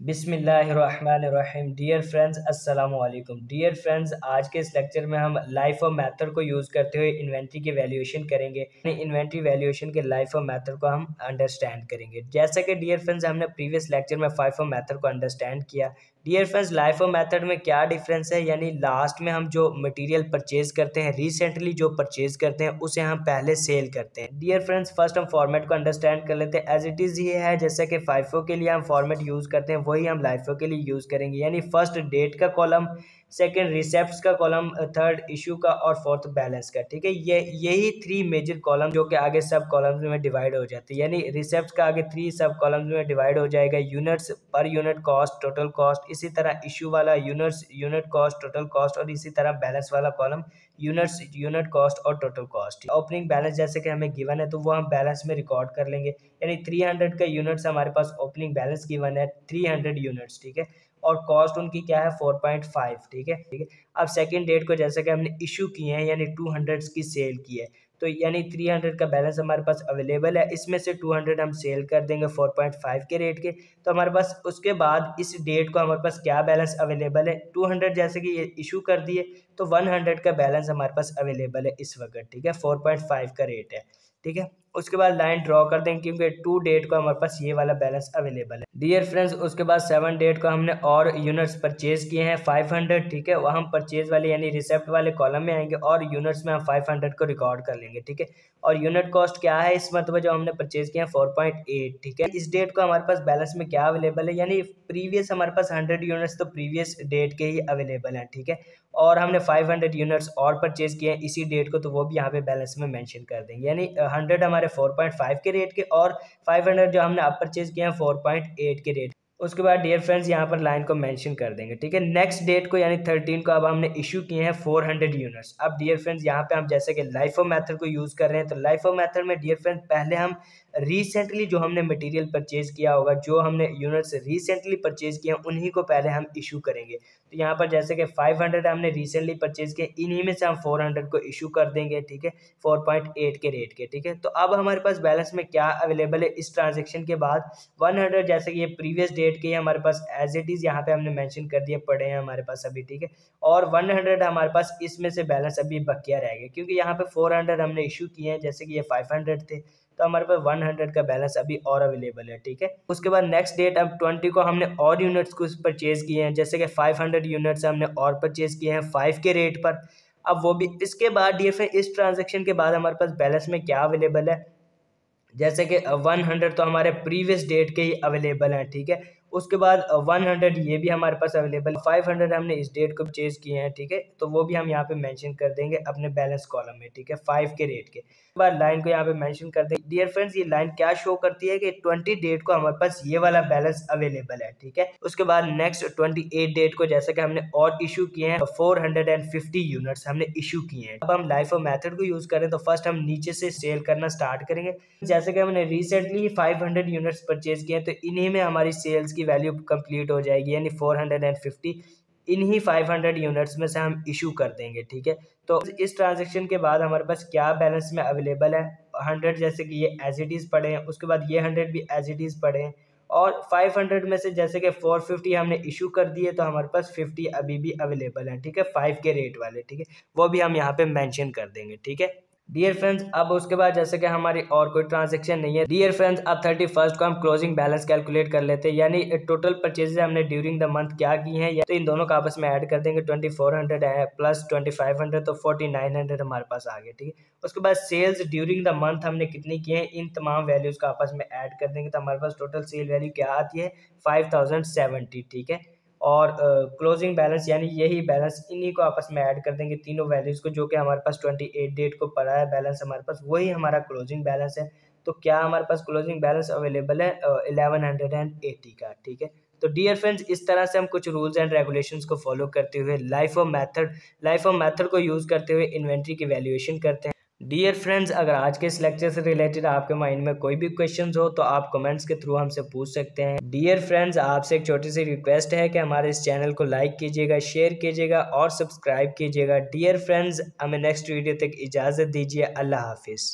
बिसमीम dear friends अस्सलाम वालेकुम डियर फ्रेंड्स आज के इस लेक्चर में हम लाइफ ऑफ़ मैथड को यूज़ करते हुए इन्वेंट्री की वैल्यूएशन करेंगे। इन्वेंट्री वैल्यूएशन के लाइफ ऑफ़ मैथड को हम अंडरस्टैंड करेंगे। जैसा कि डियर फ्रेंड्स हमने प्रीवियस लेक्चर में फाइफ ऑफ़ मैथड को अंडरस्टैंड किया। डियर फ्रेंड्स लाइफो मेथड में क्या डिफरेंस है? यानी लास्ट में हम जो मटेरियल परचेज करते हैं रिसेंटली जो परचेज करते हैं, उसे हम पहले सेल करते हैं। डियर फ्रेंड्स फ़र्स्ट हम फॉर्मेट को अंडरस्टैंड कर लेते हैं। एज इट इज़ ये है, जैसे कि फाइफो के लिए हम फॉर्मेट यूज़ करते हैं, वही हम लाइफो के लिए यूज़ करेंगे। यानी फ़र्स्ट डेट का कॉलम सेकंड रिसेप्ट का कॉलम थर्ड इशू का और फोर्थ बैलेंस का, ठीक है? ये, यही थ्री मेजर कॉलम जो कि आगे सब कॉलम्स में डिवाइड हो जाते हैं। यानी रिसेप्ट का आगे थ्री सब कॉलम्स में डिवाइड हो जाएगा, units per unit cost, total cost, इसी तरह इशू वाला units, unit cost, total cost और इसी तरह बैलेंस वाला कॉलम, यूनिट्स, यूनिट कॉस्ट और टोटल कॉस्ट। ओपनिंग बैलेंस जैसे कि हमें गिवन है तो वो हम बैलेंस में रिकॉर्ड कर लेंगे। यानी थ्री हंड्रेड का यूनिट्स हमारे पास ओपनिंग बैलेंस गिवन है, थ्री हंड्रेड यूनिट्स, ठीक है? और कॉस्ट उनकी क्या है? फोर पॉइंट फाइव ठीक है? ठीक है? अब सेकेंड डेट को जैसे कि हमने इशू किए हैं, यानी टू हंड्रेड की सेल की है तो यानी थ्री हंड्रेड का बैलेंस हमारे पास अवेलेबल है। इसमें से टू हंड्रेड हम सेल कर देंगे फोर पॉइंट फाइव के रेट के। तो हमारे पास उसके बाद इस डेट को हमारे पास क्या बैलेंस अवेलेबल है? टू हंड्रेड जैसे कि ये इशू कर दिए तो वन हंड्रेड का बैलेंस हमारे पास अवेलेबल है इस वक्त, ठीक है? फोर पॉइंट फाइव का रेट है, ठीक है? उसके बाद लाइन ड्रॉ कर देंगे क्योंकि टू डेट को हमारे पास ये वाला बैलेंस अवेलेबल है। डियर फ्रेंड्स उसके बाद सेवन डेट को हमने और यूनिट्स परचेज किए हैं फाइव हंड्रेड ठीक है? वह हम परचेज वाले यानी रिसेप्ट वाले कॉलम में आएँगे और यूनिट्स में हम फाइव हंड्रेड को रिकॉर्ड कर लेंगे। ठीक है? और यूनिट कॉस्ट क्या है इस मतलब जो हमने परचेज किया? है फोर पॉइंट एट ठीक है? इस डेट को हमारे पास बैलेंस में क्या अवेलेबल है? यानी प्रीवियस हमारे पास हंड्रेड यूनिट्स तो प्रीवियस डेट के ही अवेलेबल हैं, ठीक है? और हमने 500 यूनिट्स और परचेज किए हैं, इसी डेट को तो वो भी यहाँ पे बैलेंस में मेंशन कर देंगे। यानी 100 हमारे 4.5 के रेट के और 500 जो हमने अब परचेज किए हैं 4.8 के रेट उसके बाद डियर फ्रेंड्स यहाँ पर लाइन को मेंशन कर देंगे, ठीक है? नेक्स्ट डेट को, यानी थर्टीन को अब हमने इशू किए हैं फोर हंड्रेड यूनिट्स अब डियर फ्रेंड्स यहाँ पे हम जैसे कि लाइफो मेथड को यूज़ कर रहे हैं तो लाइफो मेथड में डियर फ्रेंड्स पहले हम रिसेंटली जो हमने मटेरियल परचेज किया होगा, जो हमने यूनिट्स रिसेंटली परचेज किए हैं, उन्हीं को पहले हम इशू करेंगे। तो यहाँ पर जैसे कि 500 हमने रिसेंटली परचेज किए, इन्हीं में से हम 400 को इशू कर देंगे, ठीक है? 4.8 के रेट के, ठीक है? तो अब हमारे पास बैलेंस में क्या अवेलेबल है? इस ट्रांजेक्शन के बाद 100 जैसे कि ये प्रीवियस डेट के हमारे पास एज इट इज़ यहाँ पे हमने मैंशन कर दिए पड़े हैं हमारे पास अभी, ठीक है? और वन हमारे पास इसमें से बैलेंस अभी बकिया रहेगा क्योंकि यहाँ पे फोर हमने इशू किए हैं, जैसे कि ये फाइव थे तो हमारे पास वन हंड्रेड का बैलेंस अभी और अवेलेबल है, ठीक है? उसके बाद नेक्स्ट डेट अब ट्वेंटी को हमने और यूनिट्स को परचेज किए हैं, जैसे कि फाइव यूनिट्स हमने और परचेज किए हैं फाइव के रेट पर। अब वो भी, इसके बाद डी इस ट्रांजेक्शन के बाद हमारे पास बैलेंस में क्या अवेलेबल है? जैसे कि वन हंड्रेड तो हमारे प्रीवियस डेट के ही अवेलेबल हैं, ठीक है? उसके बाद वन हंड्रेड ये भी हमारे पास अवेलेबल फाइव हंड्रेड हमने इस डेट को परचेज किए हैं, ठीक है? तो वो भी हम यहाँ पे मेंशन कर देंगे अपने बैलेंस कॉलम में, ठीक है? फाइव के रेट के। बाद लाइन को यहाँ पे मेंशन कर देंगे। डियर फ्रेंड्स ये लाइन क्या शो करती है कि ट्वेंटी डेट को हमारे पास ये वाला बैलेंस अवेलेबल है, ठीक है? उसके बाद नेक्स्ट ट्वेंटी एट डेट को जैसे कि हमने और इशू किए हैं four hundred and fifty units हमने इशू किए हैं। अब हम लाइफ ऑफ़ मैथड को यूज़ करें तो फ़र्स्ट हम नीचे से सेल करना स्टार्ट करेंगे। जैसे कि हमने recently five hundred units purchase किए हैं तो इन्हीं में हमारी सेल्स की वैल्यू कंप्लीट हो जाएगी, यानी फोर हंड्रेड एंड फिफ्टी इन्हीं 500 यूनिट्स में से हम इशू कर देंगे, ठीक है? तो इस ट्रांजेक्शन के बाद हमारे पास क्या बैलेंस में अवेलेबल है? हंड्रेड जैसे कि ये एज इट इज़ पड़े हैं, उसके बाद ये हंड्रेड भी एज इट इज़ पड़े हैं, और 500 में से जैसे कि 450 हमने इशू कर दिए तो हमारे पास 50 अभी भी अवेलेबल है, ठीक है? फाइव के रेट वाले, ठीक है? वो भी हम यहाँ पे मेंशन कर देंगे, ठीक है? डियर फ्रेंड्स अब उसके बाद जैसे कि हमारी और कोई ट्रांजेक्शन नहीं है। डियर फ्रेंड्स अब थर्टी फ़र्स्ट को हम क्लोजिंग बैलेंस कैलकुलेट कर लेते हैं। यानी टोटल परचेजेज हमने ड्यूरिंग द मंथ क्या की हैं? तो इन दोनों का आपस में ऐड कर देंगे। ट्वेंटी फोर हंड्रेड है प्लस ट्वेंटी फाइव हंड्रेड तो फोर्टी नाइन हंड्रेड हमारे पास आ गए, ठीक है? उसके बाद सेल्स ड्यूरिंग द मंथ हमने कितनी की है? इन तमाम वैल्यूज़ का आपस में ऐड कर देंगे। तो हमारे पास टोटल सेल वैल्यू क्या आती है? फाइव थाउज़ेंड सेवेंटी ठीक है? और क्लोजिंग बैलेंस यानी यही बैलेंस इन्हीं को आपस में ऐड कर देंगे तीनों वैल्यूज़ को जो कि हमारे पास ट्वेंटी एट डेट को पड़ा है बैलेंस हमारे पास वही हमारा क्लोजिंग बैलेंस है। तो क्या हमारे पास क्लोजिंग बैलेंस अवेलेबल है? एलेवन हंड्रेड एंड एटी का, ठीक है? तो डियर फ्रेंड्स इस तरह से हम कुछ रूल्स एंड रेगुलेशंस को फॉलो करते हुए LIFO method LIFO method को यूज़ करते हुए इन्वेंट्री की वैल्यूएशन करते हैं। डियर फ्रेंड्स अगर आज के इस लेक्चर से रिलेटेड आपके माइंड में कोई भी क्वेश्चंस हो तो आप कमेंट्स के थ्रू हमसे पूछ सकते हैं। डियर फ्रेंड्स आपसे एक छोटी सी रिक्वेस्ट है कि हमारे इस चैनल को लाइक कीजिएगा शेयर कीजिएगा और सब्सक्राइब कीजिएगा। डियर फ्रेंड्स हमें नेक्स्ट वीडियो तक इजाज़त दीजिए। अल्लाह हाफिज़।